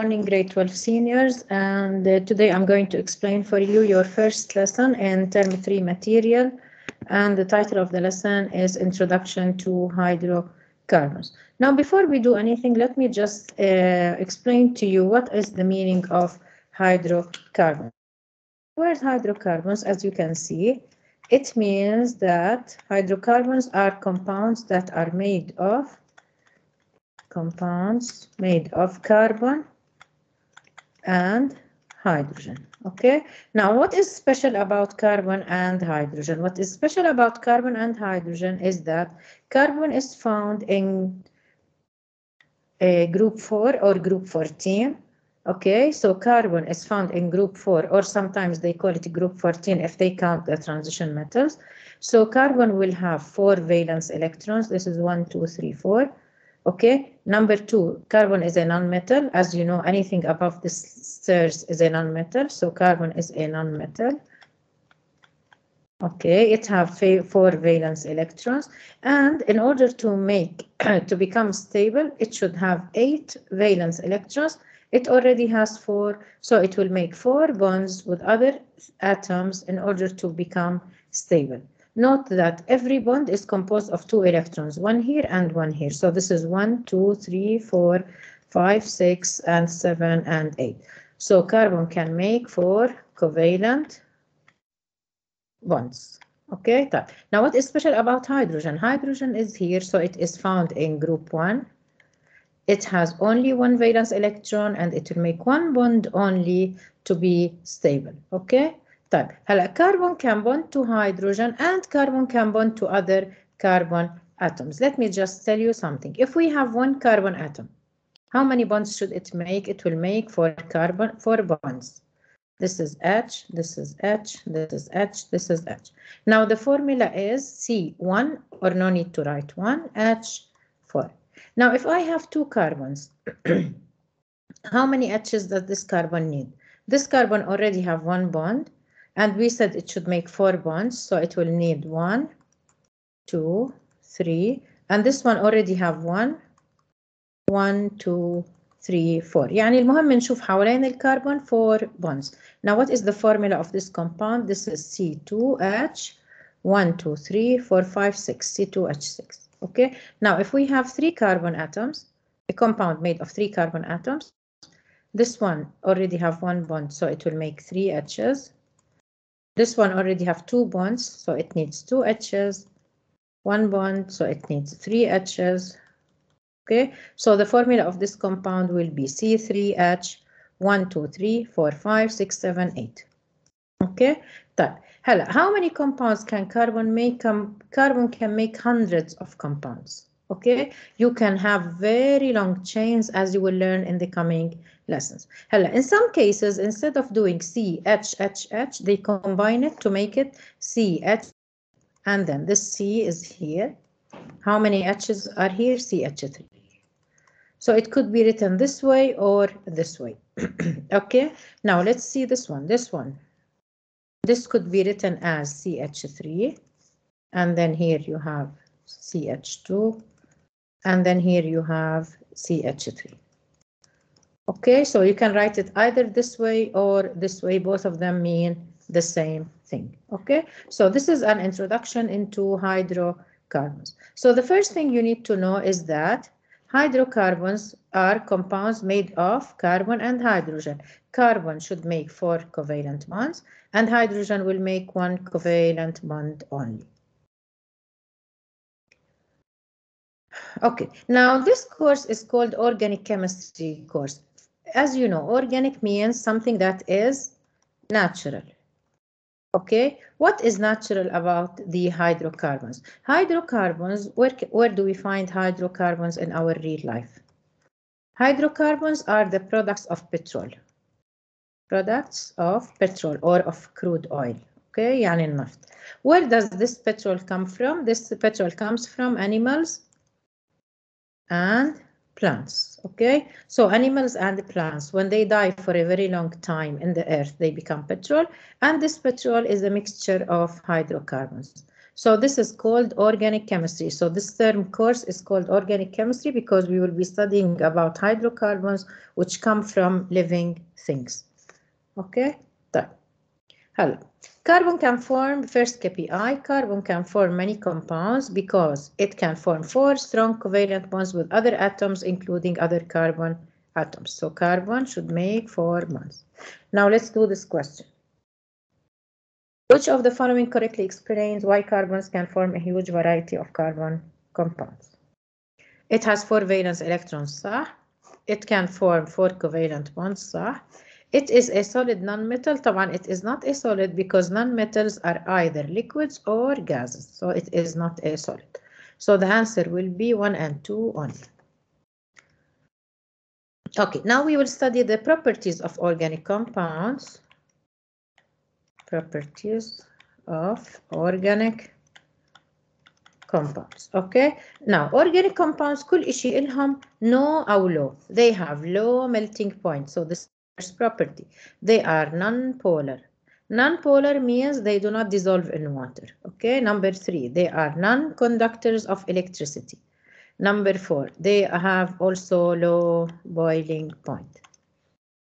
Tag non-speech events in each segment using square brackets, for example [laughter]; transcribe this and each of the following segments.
morning, grade 12 seniors, and uh, today I'm going to explain for you your first lesson in term 3 material, and the title of the lesson is Introduction to Hydrocarbons. Now, before we do anything, let me just uh, explain to you what is the meaning of hydrocarbons. Word hydrocarbons, as you can see, it means that hydrocarbons are compounds that are made of compounds made of carbon and hydrogen. Okay, now what is special about carbon and hydrogen? What is special about carbon and hydrogen is that carbon is found in a group 4 or group 14. Okay, so carbon is found in group 4 or sometimes they call it group 14 if they count the transition metals. So carbon will have four valence electrons. This is one, two, three, four. Okay, number two, carbon is a nonmetal. As you know, anything above the stairs is a nonmetal. So carbon is a nonmetal. Okay, it have four valence electrons. And in order to make, [coughs] to become stable, it should have eight valence electrons. It already has four, so it will make four bonds with other atoms in order to become stable. Note that every bond is composed of two electrons, one here and one here. So this is one, two, three, four, five, six, and seven, and eight. So carbon can make four covalent bonds. Okay, now what is special about hydrogen? Hydrogen is here, so it is found in group one. It has only one valence electron and it will make one bond only to be stable. Okay, طيب هلا carbon can bond to hydrogen and carbon can bond to other carbon atoms. Let me just tell you something. If we have one carbon atom, how many bonds should it make? It will make four carbon, four bonds. This is H, this is H, this is H, this is H. Now the formula is C1, or no need to write 1, H4. Now if I have two carbons, [clears throat] how many H's does this carbon need? This carbon already have one bond, and we said it should make four bonds, so it will need one, two, three, and this one already have one, one, two, three, four. يعني المهم نشوف حوالين الكربون four bonds. Now what is the formula of this compound? This is C2H, 1, 2, 3, 4, 5, 6, C2H6. Okay, now if we have three carbon atoms, a compound made of three carbon atoms, this one already have one bond, so it will make three H's. This one already have two bonds, so it needs two H's. One bond, so it needs three H's. Okay, so the formula of this compound will be C3H 1, 2, 3, 4, 5, 6, 7, 8. Okay, That. Hello. how many compounds can carbon make? Um, carbon can make hundreds of compounds. Okay, you can have very long chains as you will learn in the coming lessons. هلا in some cases instead of doing C H H H they combine it to make it C H and then this C is here. How many H's are here? CH3. So it could be written this way or this way. [clears throat] okay, now let's see this one. This one. This could be written as CH3 and then here you have CH2 and then here you have CH3. Okay, so you can write it either this way or this way. Both of them mean the same thing. Okay, so this is an introduction into hydrocarbons. So the first thing you need to know is that hydrocarbons are compounds made of carbon and hydrogen. Carbon should make four covalent bonds and hydrogen will make one covalent bond only. Okay, now this course is called organic chemistry course as you know, organic means something that is natural. Okay, what is natural about the hydrocarbons? Hydrocarbons, where, where do we find hydrocarbons in our real life? Hydrocarbons are the products of petrol. Products of petrol or of crude oil. Okay, يعني النفط. Where does this petrol come from? This petrol comes from animals and plants okay? So animals and plants when they die for a very long time in the earth they become petrol and this petrol is a mixture of hydrocarbons. So this is called organic chemistry. So this term course is called organic chemistry because we will be studying about hydrocarbons which come from living things. Okay done. hello. carbon can form first KPI carbon can form many compounds because it can form four strong covalent bonds with other atoms including other carbon atoms. So carbon should make four bonds. Now let's do this question. Which of the following correctly explains why carbons can form a huge variety of carbon compounds? It has four valence electrons, صح? It can form four covalent bonds, صح? It is a solid nonmetal. طبعا it is not a solid because nonmetals are either liquids or gases. So it is not a solid. So the answer will be 1 and 2 only. Okay, now we will study the properties of organic compounds. Properties of organic compounds. Okay, now organic compounds كل إشي إلهم no أو low. They have low melting point. So this first property. They are non-polar. Non-polar means they do not dissolve in water. Okay, number three, they are non-conductors of electricity. Number four, they have also low boiling point.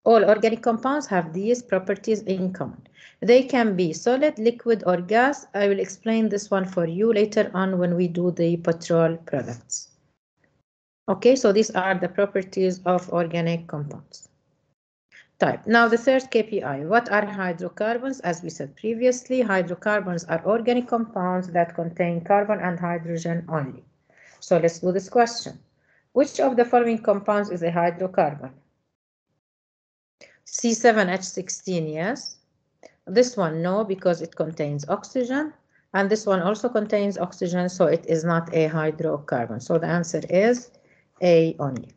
All organic compounds have these properties in common. They can be solid, liquid, or gas. I will explain this one for you later on when we do the petrol products. Okay, so these are the properties of organic compounds. Type. Now the third KPI. What are hydrocarbons? As we said previously, hydrocarbons are organic compounds that contain carbon and hydrogen only. So let's do this question. Which of the following compounds is a hydrocarbon? C7H16, yes. This one, no, because it contains oxygen. And this one also contains oxygen, so it is not a hydrocarbon. So the answer is A only.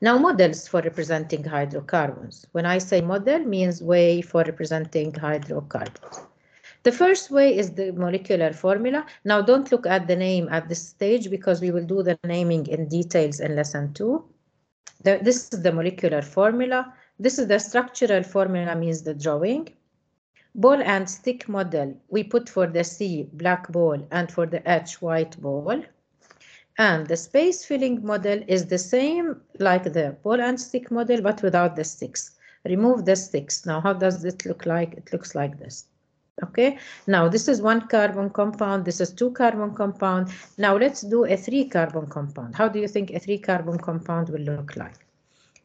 Now models for representing hydrocarbons. When I say model, means way for representing hydrocarbons. The first way is the molecular formula. Now don't look at the name at this stage because we will do the naming in details in lesson two. The, this is the molecular formula. This is the structural formula means the drawing. Ball and stick model, we put for the C black ball and for the H white ball. And the space filling model is the same like the ball and stick model, but without the sticks. Remove the sticks. Now, how does it look like? It looks like this. Okay, now this is one carbon compound, this is two carbon compound. Now let's do a three carbon compound. How do you think a three carbon compound will look like?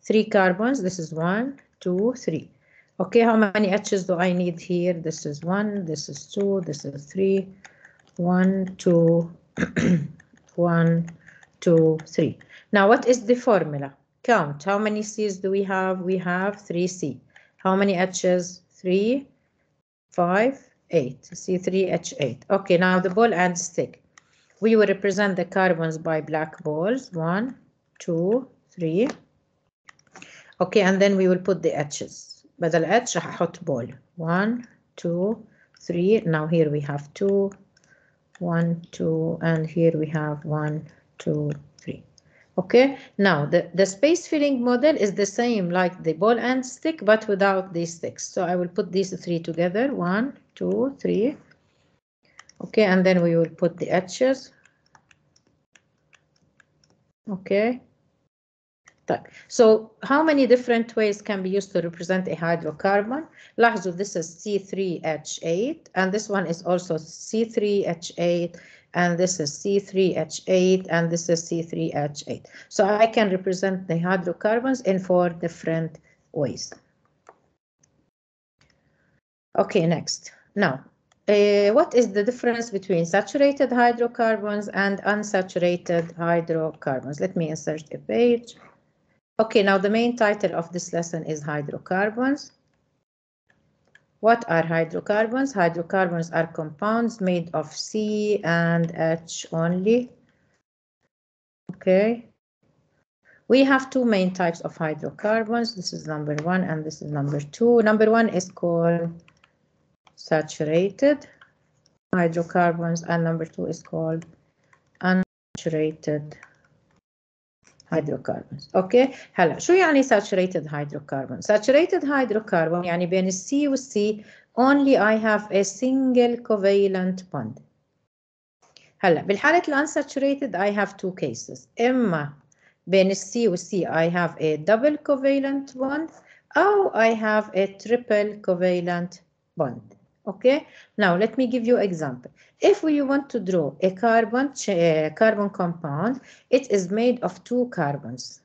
Three carbons, this is one, two, three. Okay, how many H's do I need here? This is one, this is two, this is three, one, two, [clears throat] one, two, three. Now what is the formula? Count, how many C's do we have? We have three C. How many H's? Three, five, eight. C3H8. Okay, now the ball and stick. We will represent the carbons by black balls. One, two, three. Okay, and then we will put the H's. بدل H هحط ball. One, two, three. Now here we have two, one, two, and here we have one, two, three. Okay, now the, the space filling model is the same like the ball and stick, but without these sticks. So I will put these three together, one, two, three. Okay, and then we will put the H's. Okay. So how many different ways can be used to represent a hydrocarbon? لاحظوا this is C3H8 and this one is also C3H8 and this is C3H8 and this is C3H8. So I can represent the hydrocarbons in four different ways. Okay, next. Now, uh, what is the difference between saturated hydrocarbons and unsaturated hydrocarbons? Let me insert a page. Okay, now the main title of this lesson is hydrocarbons. What are hydrocarbons? Hydrocarbons are compounds made of C and H only. Okay. We have two main types of hydrocarbons. This is number one and this is number two. Number one is called saturated hydrocarbons and number two is called unsaturated hydrocarbons اوكي هلا شو يعني saturated hydrocarbon saturated hydrocarbon يعني بين السي والسي only I have a single covalent bond هلا بالحالة unsaturated I have two cases إما بين السي والسي I have a double covalent bond أو I have a triple covalent bond okay? Now let me give you an example. If we want to draw a carbon carbon compound it is made of two carbons.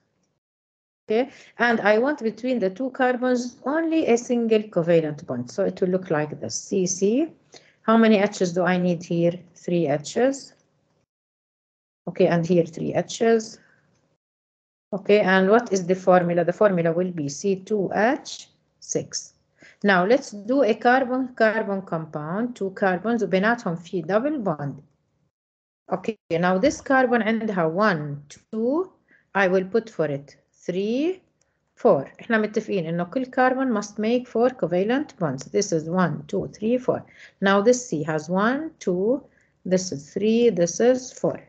Okay? And I want between the two carbons only a single covalent bond. So it will look like this. CC how many H's do I need here? Three H's. Okay and here three H's. Okay and what is the formula? The formula will be C2H6 now let's do a carbon carbon compound two carbons وبيناتهم في double bond okay now this carbon عندها 1 2 I will put for it 3 4 احنا متفقين انه كل carbon must make 4 covalent bonds this is 1 2 3 4 now this C has 1 2 this is 3 this is 4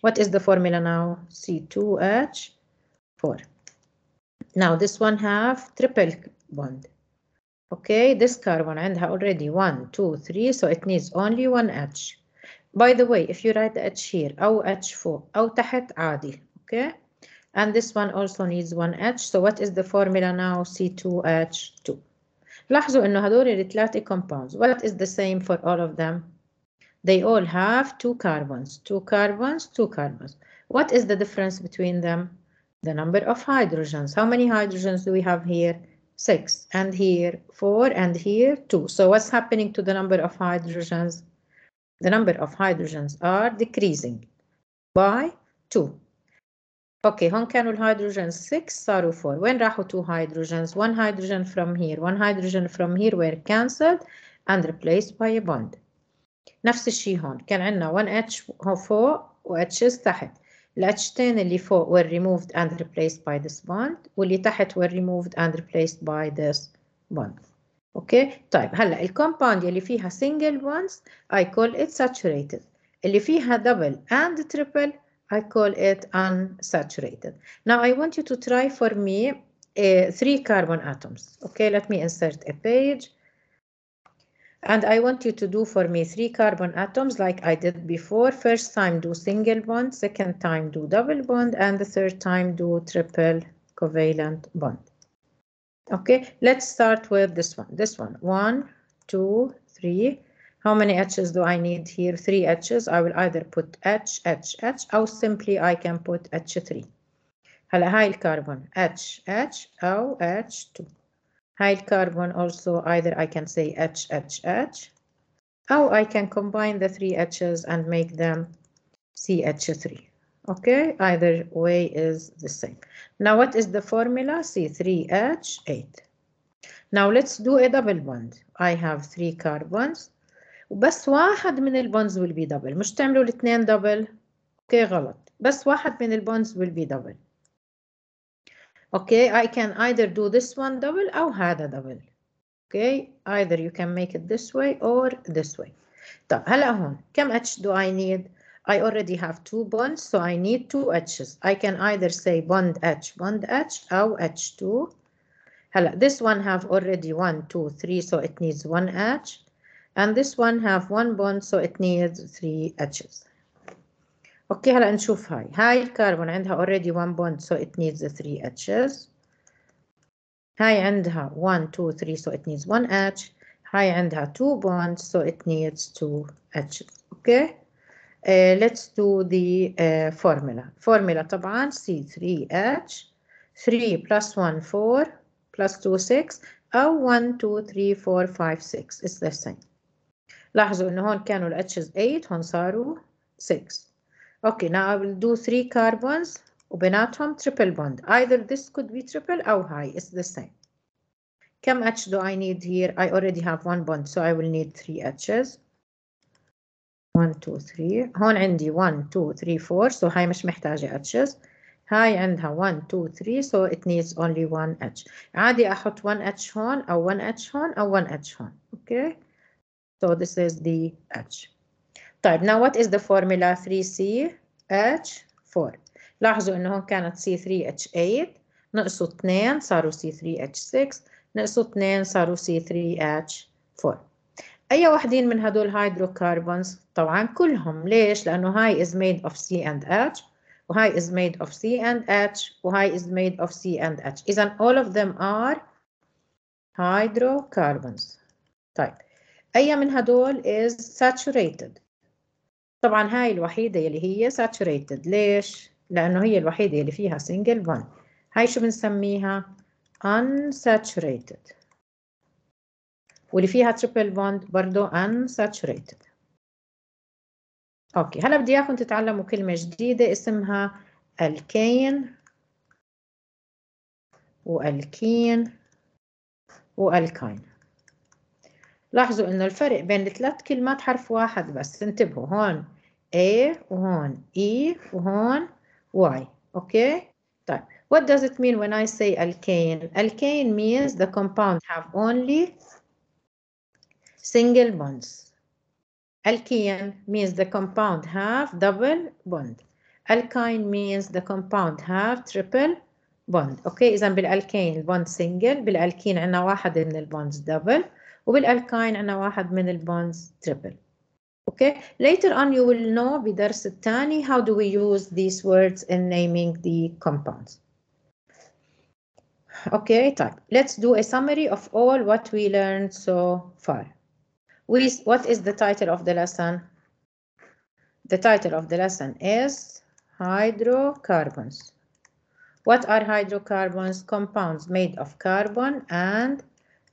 what is the formula now C2H4 now this one have triple bond Okay, this carbon عندها already 1, 2, 3, so it needs only one H. By the way, if you write the H here أو H فوق أو تحت عادي, okay? And this one also needs one H, so what is the formula now? C2H2. لاحظوا إنه هدول الثلاثة compounds. What is the same for all of them? They all have two carbons, two carbons, two carbons. What is the difference between them? The number of hydrogens. How many hydrogens do we have here? six, and here four, and here two. So what's happening to the number of hydrogens? The number of hydrogens are decreasing by two. Okay, هون كانوا الهيدروجين 6 صاروا 4 وين راحوا 2 hydrogens one hydrogen from here one hydrogen from here were cancelled and replaced by a bond نفس الشيء هون كان عندنا 1 H فوق و H's تحت الاتشتين اللي فوق were removed and replaced by this bond واللي تحت were removed and replaced by this bond اوكي طيب هلا الكومباوند اللي فيها single bonds I call it saturated اللي فيها double and triple I call it unsaturated now I want you to try for me uh, three carbon atoms okay let me insert a page and I want you to do for me three carbon atoms like I did before. First time do single bond, second time do double bond, and the third time do triple covalent bond. Okay, let's start with this one. This one, one, two, three. How many H's do I need here? Three H's. I will either put H, H, H, or simply I can put H3. هلا هاي الكربون H, H أو H2. هاي الكربون also either I can say H, H, H or I can combine the three H's and make them CH3. Okay, either way is the same. Now what is the formula? C3H8. Now let's do a double bond. I have three carbons وبس واحد من البونز will be double مش تعملوا الاثنين double اوكي غلط بس واحد من البونز will be double Okay, I can either do this one double أو هذا double. Okay, either you can make it this way or this way. طب هلا هون كم H do I need? I already have two bonds, so I need two H's. I can either say bond H, bond H أو H2. هلا this one have already one, two, three, so it needs one H. And this one have one bond, so it needs three H's. اوكي هلا نشوف هاي هاي الكربون عندها already one bond so it needs the three H's هاي عندها 1 2 3 so it needs one H هاي عندها two bonds so it needs two H's okay uh, let's do the uh, formula formula طبعا C3H 3 plus 1 4 plus 2 6 أو 1 2 3 4 5 6 it's the same لاحظوا إنه هون كانوا ال H's 8 هون صاروا 6 Okay, now I will do three carbons وبيناتهم triple bond. Either this could be triple أو high, it's the same. كم H do I need here? I already have one bond, so I will need three H's. One, two, three. هون عندي one, two, three, four, so هاي مش محتاجة H's. هاي عندها one, two, three, so it needs only one H. عادي أحط one H هون أو one H هون أو one H هون. Okay? So this is the H. طيب now what is the formula 3CH4 لاحظوا انه هون كانت C3H8 نقصوا 2 صاروا C3H6 نقصوا 2 صاروا C3H7 4 أي واحدين من هدول hydrocarbons طبعا كلهم ليش لأنه هاي is made of C and H وهاي is made of C and H وهاي is made of C and H إذا all of them are hydrocarbons طيب أي من هدول is saturated طبعا هاي الوحيدة اللي هي saturated. ليش؟ لأنه هي الوحيدة اللي فيها single bond هاي شو بنسميها؟ unsaturated. واللي فيها triple bond برضو unsaturated. أوكي هلا بدي إياكم تتعلموا كلمة جديدة اسمها الكين والكين والكاين لاحظوا إنه الفرق بين الثلاث كلمات حرف واحد بس. انتبهوا هون. A وهون E وهون Y اوكي طيب what does it mean when I say alkane alkane means the compound have only single bonds alkene means the compound have double bond alkyne means the compound have triple bond اوكي اذا بالالكين البوند سنجل بالالكين عندنا واحد من البوندز دبل وبالالكاين عندنا واحد من البوندز تريبل اوكي later on you will know بدرس الثاني how do we use these words in naming the compounds okay طيب let's do a summary of all what we learned so far we what is the title of the lesson the title of the lesson is hydrocarbons what are hydrocarbons compounds made of carbon and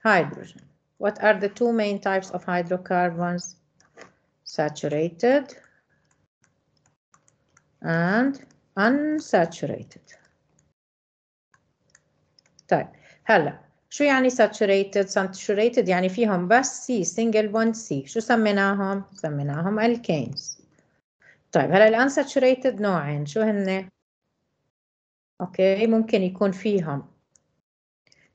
hydrogen what are the two main types of hydrocarbons Saturated and unsaturated طيب هلا شو يعني saturated saturated يعني فيهم بس C single bond C شو سميناهم سميناهم alkanes طيب هلا ال unsaturated نوعين شو هن أوكي ممكن يكون فيهم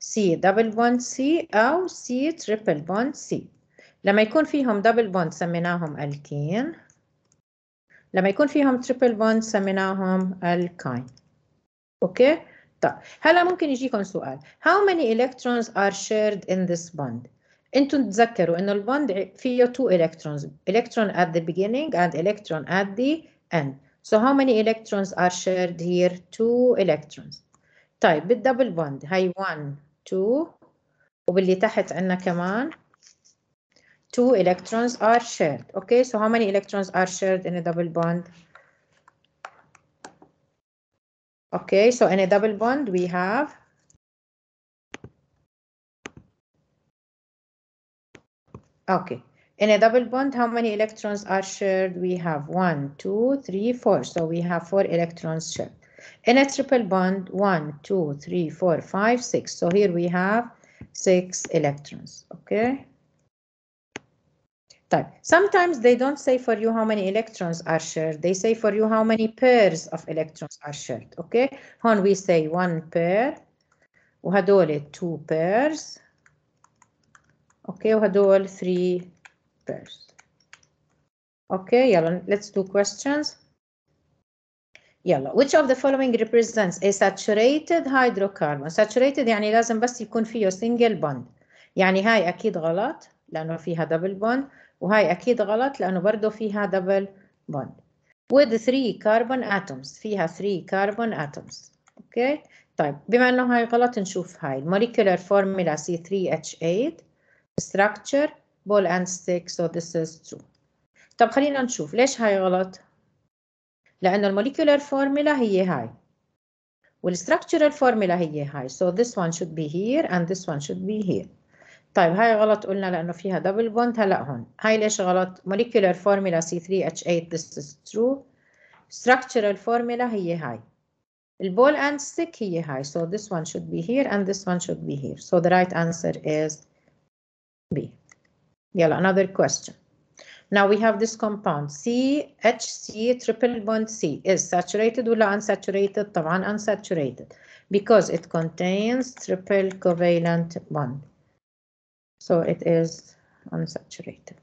C double bond C أو C triple bond C لما يكون فيهم double bond سميناهم alkene لما يكون فيهم triple bond سميناهم alkyne أوكي طيب هلا ممكن يجيكم سؤال how many electrons are shared in this bond أنتم تذكروا انه البوند فيه two electrons electron at the beginning and electron at the end so how many electrons are shared here two electrons طيب بالدبل بوند هي 1 2 وباللي تحت عندنا كمان two electrons are shared. Okay so how many electrons are shared in a double bond? Okay so in a double bond we have okay in a double bond how many electrons are shared? We have one two three four. So we have four electrons shared. In a triple bond one two three four five six. So here we have six electrons okay Type. Sometimes they don't say for you how many electrons are shared. They say for you how many pairs of electrons are shared. Okay. هون we say one pair وهدول two pairs. Okay. وهدول three pairs. Okay. يلا let's do questions. يلا which of the following represents a saturated hydrocarbon saturated يعني لازم بس يكون فيه single bond يعني هاي أكيد غلط لأنه فيها double bond وهاي أكيد غلط لأنه برضه فيها double bond with three carbon atoms فيها three carbon atoms أوكي طيب بما أنه هاي غلط نشوف هاي molecular formula C3H8 structure ball and stick so this is true طب خلينا نشوف ليش هاي غلط لأنه الموليكولار فورمولا هي هاي والستراكشرال فورمولا هي هاي so this one should be here and this one should be here طيب هاي غلط قلنا لأنه فيها دبل بوند هلا هون هاي ليش غلط molecular formula C3H8 this is true structural formula هي هاي البول and stick هي هاي so this one should be here and this one should be here so the right answer is B يلا another question now we have this compound CHC triple bond C is saturated ولا unsaturated طبعا unsaturated because it contains triple covalent bond so it is unsaturated.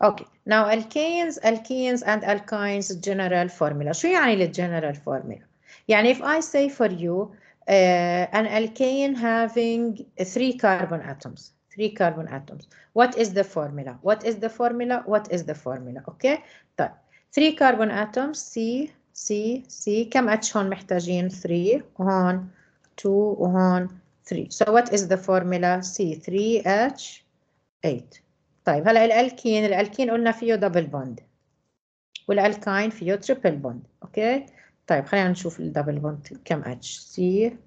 Okay, now alkanes, alkenes and alkynes general formula. شو يعني للgeneral formula? يعني if I say for you uh, an alkane having three carbon atoms, three carbon atoms what is the formula what is the formula what is the formula okay طيب three carbon atoms C C C كم H هون محتاجين 3 وهون 2 وهون 3 so what is the formula C3H8 طيب هلا الألكين الألكين قلنا فيه دبل بوند والالكاين فيه تريبل بوند أوكي؟ طيب خلينا نشوف الدبل بوند كم اتش سي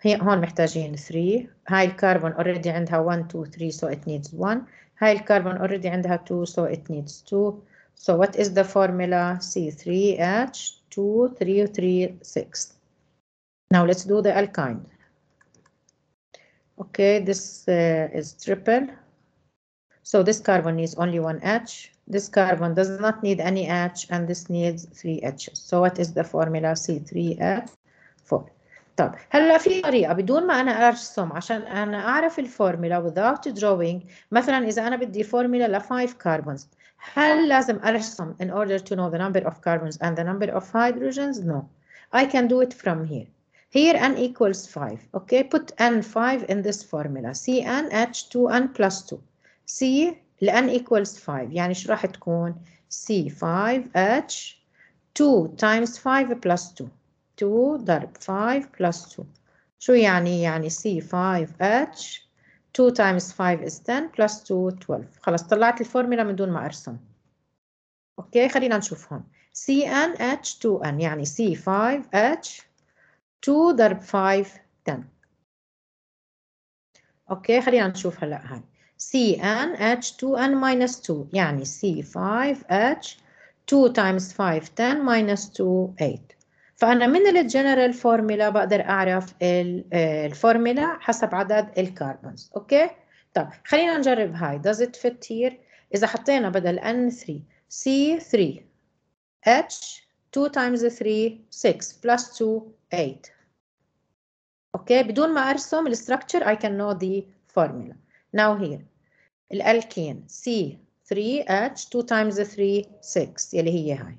هي هون محتاجين 3 هاي الكربون اوريدي عندها 1 2 3 so it needs 1 هاي الكربون اوريدي عندها 2 so it needs 2 so what is the formula C3H2 3 3 6 now let's do the alkyne. okay this uh, is triple so this carbon needs only one H this carbon does not need any H and this needs three H's. So what is the formula C3H4? طب هلا في طريقة بدون ما أنا أرسم عشان أنا أعرف الفورمولا without drawing مثلا إذا أنا بدي فورمولا ل 5 carbons هل لازم أرسم in order to know the number of carbons and the number of hydrogens? No. I can do it from here. Here n equals 5. Okay, put n5 in this formula. Cn H2n plus 2. C لأن equals 5 يعني شو راح تكون C5H 2 times 5 plus 2 2 ضرب 5 plus 2 شو يعني يعني C5H 2 times 5 is 10 plus 2 12 خلاص طلعت الفورمولا من دون ما أرسم أوكي خلينا نشوف هون CnH2n يعني C5H 2 ضرب 5 10 أوكي خلينا نشوف هلأ هاي. CnH2n minus 2 يعني C5H 2 times 5 10 minus 2 8 فأنا من الجنرال فورمولا بقدر أعرف الفورمولا حسب عدد الكربونز أوكي؟ طب خلينا نجرب هاي. Does it fit here? إذا حطينا بدل N3 C3 H 2 times 3 6 plus 2 8 أوكي بدون ما أرسم الستركتشر I can know the formula Now here الالكين C3H 2 times 3 6 يلي هي هاي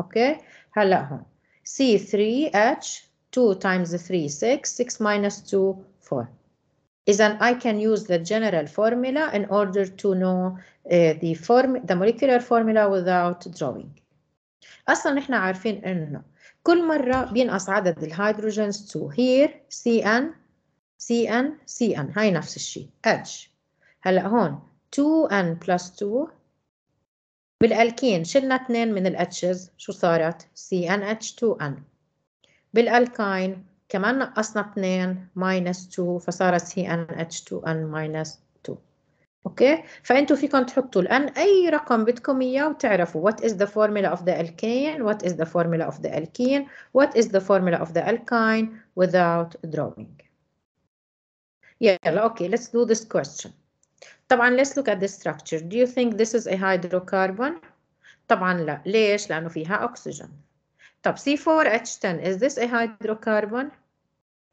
اوكي هلا هون C3H 2 times 3 6 6 minus 2 4 إذا I can use the general formula in order to know uh, the form the molecular formula without drawing أصلا نحن عارفين إنه كل مرة بينقص عدد الهيدروجينز 2 here CN CN CN. هاي نفس الشيء H. هلأ هون 2n plus 2 بالألكين شلنا 2 من الاتشز شو صارت؟ CnH2n بالالكاين كمان نقصنا 2 minus 2 فصارت CnH2n minus 2 أوكي فانتوا فيكم تحطوا الان اي رقم بدكم اياه وتعرفوا what is the formula of the alkane what is the formula of the alkene what is the formula of the alkyne without drawing يلا أوكي let's do this question طبعا let's look at the structure do you think this is a hydrocarbon طبعا لا ليش لأنه فيها oxygen طب C4H10 is this a hydrocarbon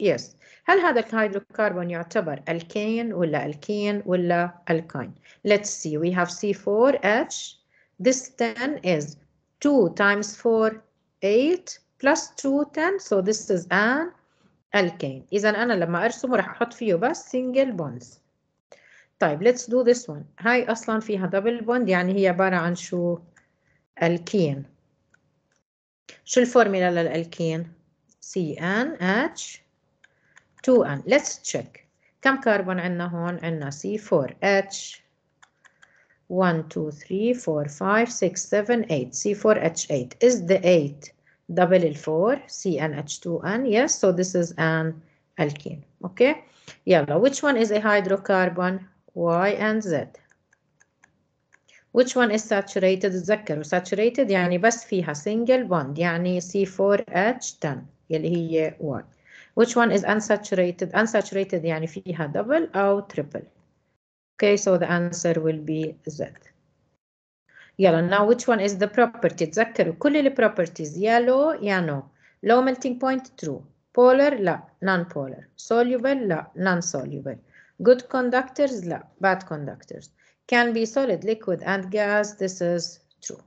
yes. هل هذا الهيدروكربون يعتبر الكين ولا الكين ولا الكاين let's see. We have C4H this 10 is 2 times 4 8 plus 2 10 so this is an alkane. إذا أنا لما أرسمه راح أحط فيه بس single bonds. طيب let's do this one. هاي أصلا فيها double bond يعني هي عبارة عن شو؟ الكين شو الفورميلا للألكين؟ CnH 2n let's check كم كربون عندنا هون عندنا C4H 1 2 3 4 5 6 7 8 C4H8 is the 8 double ال 4 CnH2n yes so this is an alkene okay يلا which one is a hydrocarbon Y and Z which one is saturated تذكروا saturated يعني بس فيها single bond يعني C4H10 يلي هي Y which one is unsaturated unsaturated يعني فيها double أو triple okay so the answer will be Z يلا now which one is the property تذكروا كل ال properties يا low يا no low melting point true polar لا non polar soluble لا non soluble good conductors لا bad conductors can be solid liquid and gas this is true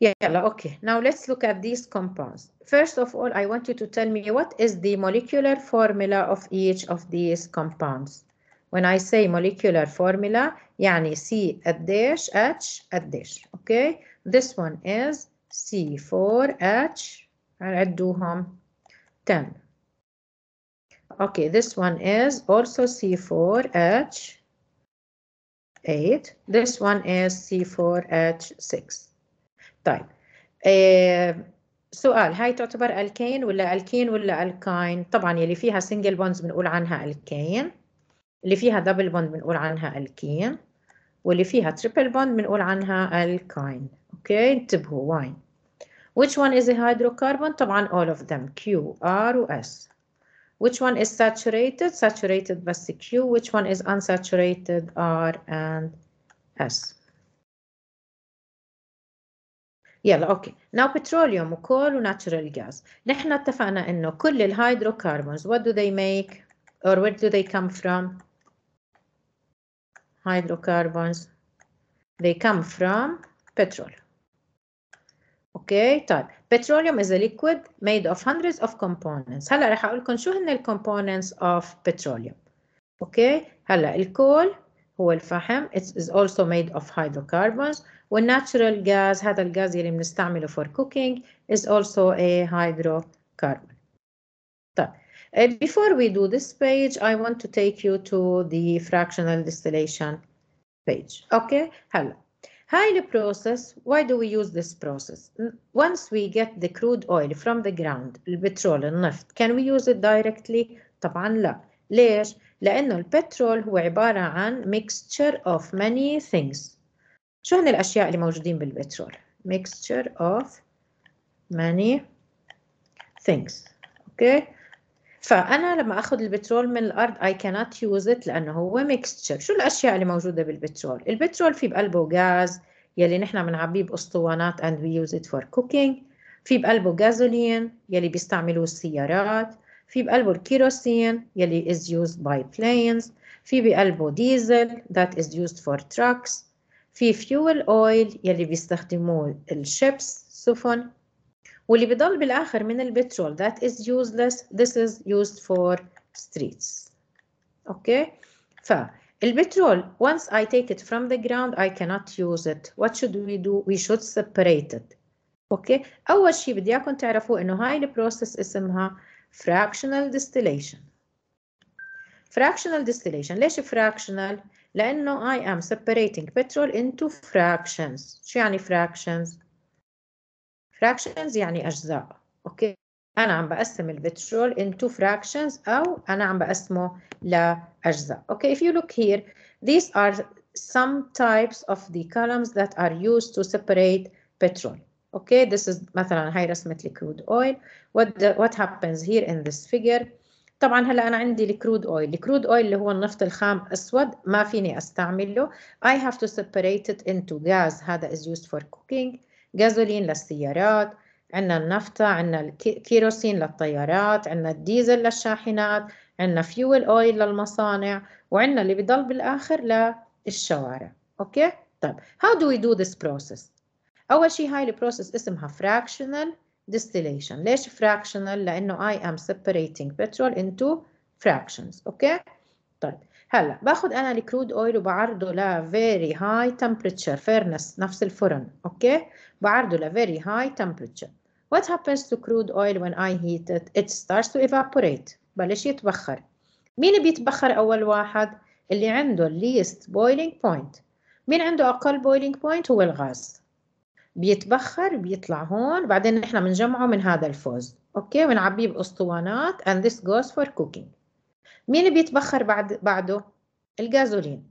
يلا okay now let's look at these compounds first of all I want you to tell me what is the molecular formula of each of these compounds when I say molecular formula يعني C at dash H at dash okay this one is C4H هنعدوهم 10 okay this one is also C4H 8 this one is C4H6 طيب. آه سؤال هاي تعتبر الكين ولا الكين ولا الكاين طبعا يلي فيها سنجل بونز بنقول عنها الكين اللي فيها دبل بوند بنقول عنها الكين واللي فيها تريبل بوند بنقول عنها الكاين أوكي انتبهوا واين which one is a hydrocarbon? طبعا all of them Q R و S. Which one is saturated saturated بس Q. Which one is unsaturated R and S. يلا اوكي now petroleum وكول وناتشورال gas نحن اتفقنا انه كل الهيدروكربونز what do they make or where do they come from hydrocarbons they come from petrol اوكي طيب petroleum is a liquid made of hundreds of components هلا رح اقول لكم شو هن الكومبوننتس of petroleum اوكي هلا الكول هو الفحم it is also made of hydrocarbons والناتشورال غاز هذا الغاز اللي بنستعمله for cooking is also a hydrocarbon طيب before we do this page I want to take you to the fractional distillation page okay هلا هاي البروسيس why do we use this process once we get the crude oil from the ground البترول النفط can we use it directly طبعا لا ليش لأنه البترول هو عبارة عن mixture of many things شو هن الأشياء اللي موجودين بالبترول؟ Mixture of many things. أوكي فأنا لما أخذ البترول من الأرض I cannot use it لأنه هو mixture. شو الأشياء اللي موجودة بالبترول؟ البترول في بقلبه غاز يلي نحن بنعبيه بأسطوانات and we use it for cooking. في بقلبه غازولين يلي بيستعملوه السيارات. في بقلبه الكيروسين يلي is used by planes. في بقلبه ديزل that is used for trucks. في fuel oil يلي بيستخدموه الشيبس سفن واللي بضل بالآخر من البترول that is useless this is used for streets okay فالبترول once I take it from the ground I cannot use it what should we do we should separate it أوكي اول شيء بدي اياكم تعرفوا انه هاي البروسيس اسمها fractional distillation fractional distillation ليش fractional لانه I am separating petrol into fractions شو يعني fractions fractions يعني اجزاء اوكي انا عم بقسم البترول into fractions او انا عم بقسمه لاجزاء اوكي if you look here these are some types of the columns that are used to separate petrol okay this is مثلا هاي رسمة الكرود oil what the, what happens here in this figure طبعا هلا أنا عندي الكرود اويل الكرود اويل اللي هو النفط الخام أسود ما فيني أستعمله. I have to separate it into gas. هذا is used for cooking. غازولين للسيارات. عندنا النفطة عندنا الكيروسين للطيارات. عندنا الديزل للشاحنات. عندنا فيول اويل للمصانع. وعندنا اللي بضل بالآخر للشوارع. أوكي؟ طيب. How do we do this process? أول شيء هاي البروسيس اسمها fractional. Distillation ليش fractional لأنه I am separating petrol into fractions أوكي طيب هلا باخذ أنا الكرود اويل وبعرضه ل very high temperature furnace نفس الفرن أوكي بعرضه ل very high temperature what happens to crude oil when I heat it it starts to evaporate بلش يتبخر مين بيتبخر اول واحد اللي عنده least boiling point مين عنده أقل boiling point هو الغاز بيتبخر بيطلع هون بعدين نحن بنجمعه من هذا الفوز. أوكي؟ ونعبيه بأسطوانات and this goes for cooking. مين بيتبخر بعد بعده؟ الغازولين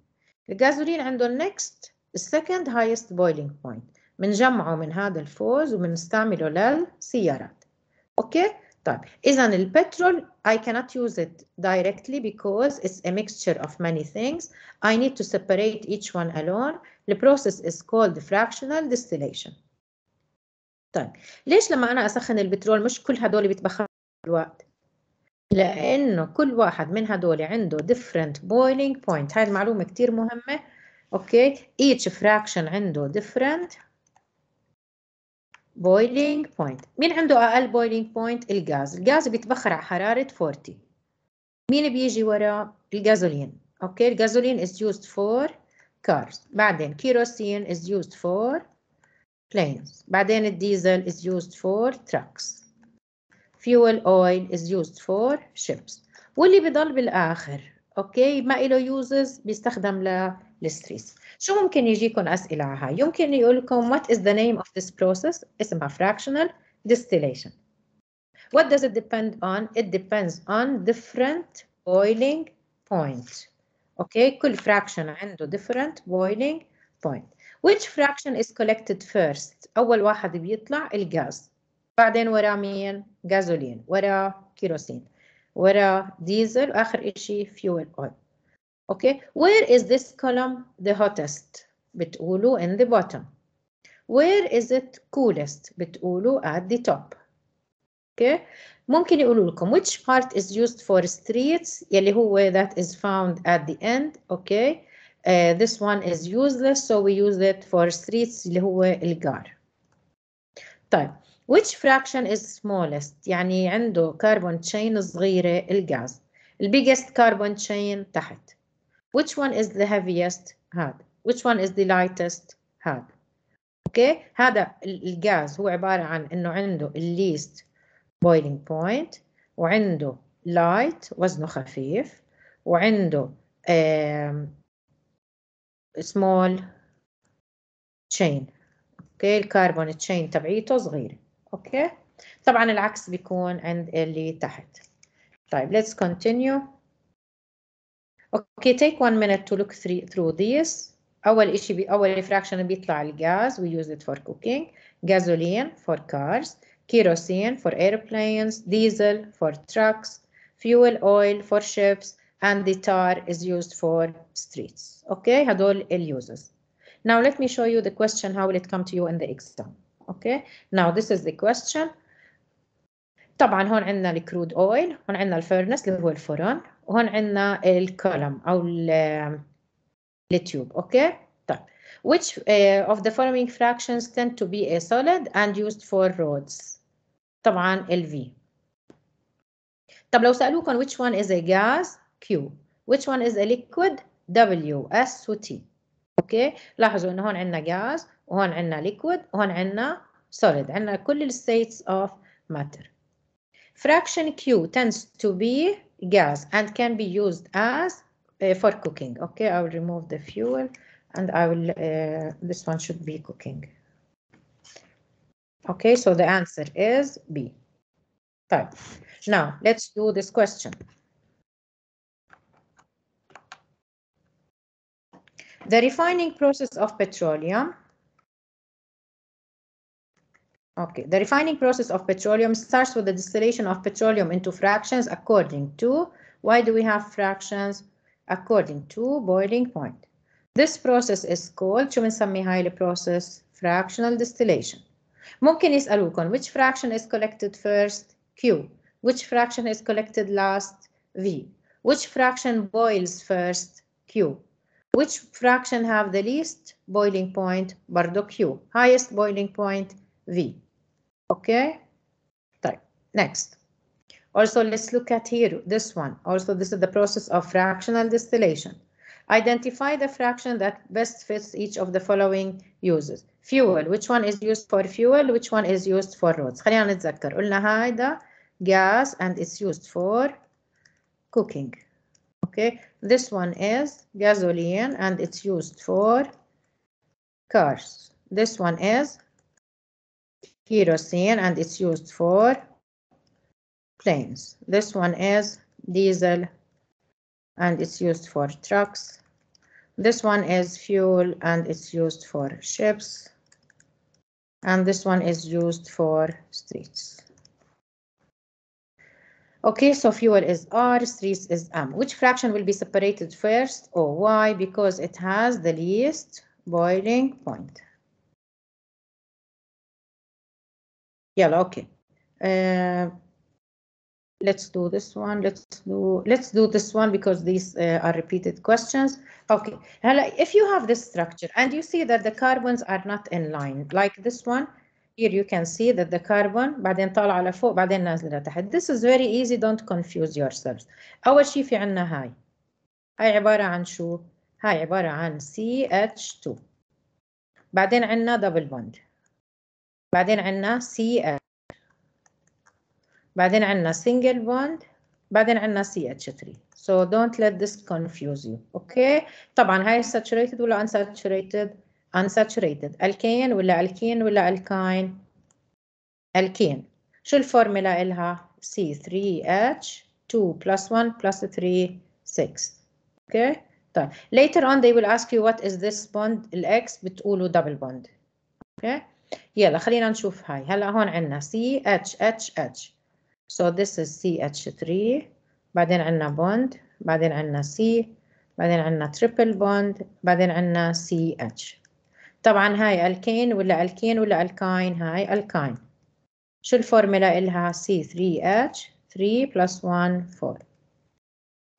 الغازولين عنده next second highest boiling point. بنجمعه من هذا الفوز وبنستعمله للسيارات. أوكي؟ طيب اذا البترول I cannot use it directly because it's a mixture of many things. I need to separate each one alone. The process is called fractional distillation. طيب ليش لما أنا أسخن البترول مش كل هدول بيتبخروا الوقت لأنه كل واحد من هدول عنده different boiling point. هاي المعلومة كثير مهمة. أوكي؟ each fraction عنده different boiling point. مين عنده أقل boiling point الغاز. الغاز بيتبخر على حرارة 40 مين بيجي ورا الغازولين. أوكي؟ الغازولين is used for cars بعدين kerosene is used for planes بعدين الديزل is used for trucks fuel oil is used for ships واللي بضل بالآخر اوكي ما له uses بيستخدم للستريس شو ممكن يجيكم أسئلة على هاي يمكن يقول لكم what is the name of this process اسمها fractional distillation what does it depend on it depends on different boiling point اوكي كل fraction عنده different boiling point which fraction is collected first اول واحد بيطلع الغاز بعدين وراه مين غازولين وراه كيروسين وراه ديزل واخر شيء fuel oil okay where is this column the hottest بتقولوا in the bottom where is it coolest بتقولوا at the top okay ممكن يقولوا لكم which part is used for streets يلي هو that is found at the end okay uh, this one is useless so we use it for streets اللي هو الجار طيب which fraction is smallest يعني عنده carbon chain صغيرة الغاز biggest carbon chain تحت which one is the heaviest هذا which one is the lightest هذا أوكي okay. هذا الغاز هو عبارة عن انه عنده least boiling point وعنده light وزنه خفيف وعنده um, small chain أوكي الكربون تشين تبعيته صغيره أوكي طبعا العكس بيكون عند اللي تحت طيب let's continue okay take one minute to look through this اول اشي بي اول fraction بيطلع الغاز we use it for cooking gasoline for cars kerosene for airplanes diesel for trucks fuel oil for ships and the tar is used for streets okay هدول uses now let me show you the question how will it come to you in the exam okay now this is the question طبعا هون عندنا الكرود اويل هون عندنا الفرنس اللي هو الفرن وهون عندنا الكولم او التيوب اوكي طيب which uh, of the following fractions tend to be a solid and used for roads طبعا ال V طب لو سألوكم which one is a gas Q which one is a liquid W S و T اوكي لاحظوا انه هون عندنا gas وهون عندنا liquid وهون عندنا solid عندنا كل ال states of matter fraction Q tends to be gas and can be used as uh, for cooking okay I will remove the fuel and I will uh, this one should be cooking okay so the answer is B طيب now let's do this question the refining process of petroleum Okay, the refining process of petroleum starts with the distillation of petroleum into fractions according to, why do we have fractions? According to boiling point. This process is called, شو بنسمي هاي البروسيس? Fractional distillation. ممكن يسألوكم which fraction is collected first? Q. Which fraction is collected last? V. Which fraction boils first? Q. Which fraction have the least boiling point? برضو Q. Highest boiling point? V. Okay. Right. Next. Also, let's look at here, this one. Also, this is the process of fractional distillation. Identify the fraction that best fits each of the following uses. Fuel, which one is used for fuel, which one is used for roads. خلينا نتذكر. قلنا هيدا gas and it's used for cooking. Okay. This one is gasoline and it's used for cars. This one is kerosene and it's used for planes. This one is diesel and it's used for trucks. This one is fuel and it's used for ships. And this one is used for streets. Okay, so fuel is R, streets is M. Which fraction will be separated first? Oh, why? Because it has the least boiling point. Yeah, okay. Uh, let's do this one. Let's do let's do this one because these uh, are repeated questions. Okay. If you have this structure and you see that the carbons are not in line, like this one, here you can see that the carbon بعدين طالعة لفوق بعدين نازلة لتحت this is very easy don't confuse yourselves أول شيء في عنا هاي هاي عبارة عن شو هاي عبارة عن CH2 بعدين عنا دبل بوند بعدين عنا CH بعدين عنا single bond بعدين عنا CH3 so don't let this confuse you okay طبعا هاي saturated ولا unsaturated unsaturated alkane ولا alkene ولا alkyne alkene شو الفورمولا إلها C3H2 plus 1 plus 3 6 okay طيب later on they will ask you what is this bond الإكس بتقولوا double bond okay يلا خلينا نشوف هاي هلا هون عندنا CHHH so this is CH3 بعدين عندنا bond بعدين عندنا C بعدين عندنا triple bond بعدين عندنا CH طبعا هاي الكين ولا الكين ولا الكاين هاي الكاين شو الفورمولا إلها C3H 3 plus 1 4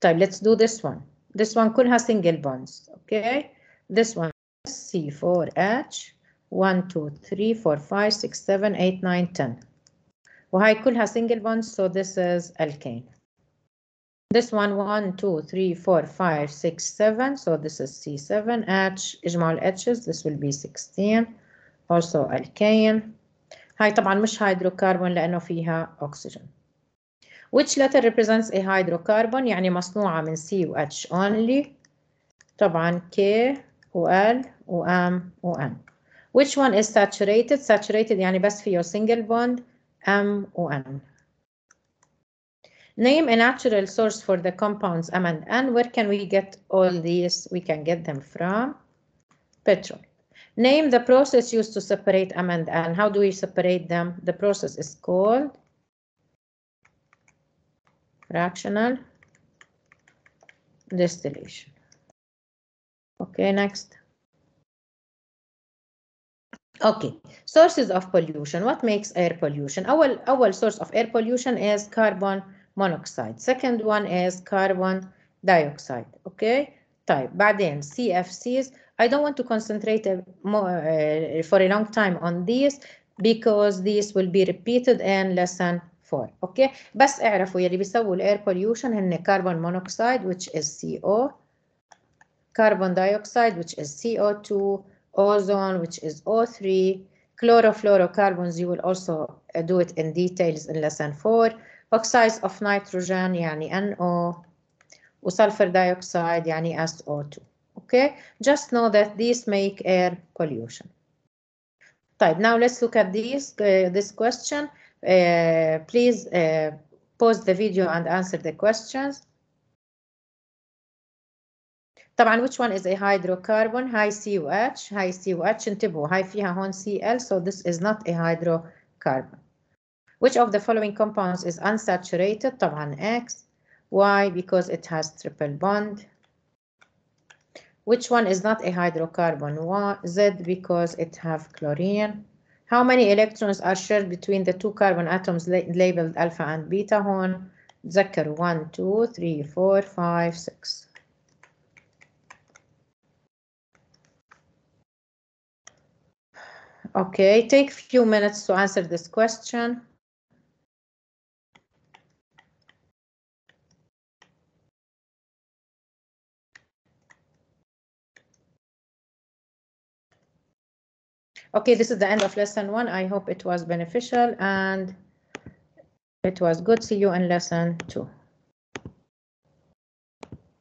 طيب let's do this one this one كلها single bonds okay this one C4H 1 2 3 4 5 6 7 8 9 10 وهاي كلها single bonds so this is alkane this one 1 2 3 4 5 6 7 so this is C7H اجمعوا ال H's this will be 16 also alkane هاي طبعا مش هيدروكربون لأنه فيها أكسجين which letter represents a hydrocarbon يعني مصنوعة من C و H only طبعا K و L و M و N which one is saturated saturated يعني بس فيه single bond M و N name a natural source for the compounds M and N where can we get all these we can get them from petrol Name the process used to separate M and N. How do we separate them? The process is called fractional distillation. Okay, next. Okay, sources of pollution. What makes air pollution? Our, our source of air pollution is carbon monoxide. Second one is carbon dioxide. Okay, طيب بعدين CFCs I don't want to concentrate more, uh, for a long time on these because these will be repeated in lesson 4 okay بس اعرفوا يلي بيسووا الاير pollution هن carbon monoxide which is CO carbon dioxide which is CO2 ozone which is O3 chlorofluorocarbons you will also do it in details in lesson 4 oxides of nitrogen يعني NO وsulfur dioxide يعني SO2 okay just know that these make air pollution طيب now let's look at this uh, this question uh, please uh, pause the video and answer the questions طبعا which one is a hydrocarbon high COH high COH انتبهوا هاي فيها هون Cl so this is not a hydrocarbon which of the following compounds is unsaturated طبعا X why because it has triple bond which one is not a hydrocarbon? Z because it have chlorine. How many electrons are shared between the two carbon atoms labeled alpha and beta هون؟ تذكروا 1 2 3 4 5 6 Okay, take a few minutes to answer this question. Okay, this is the end of lesson one. I hope it was beneficial and it was good. See you in lesson two.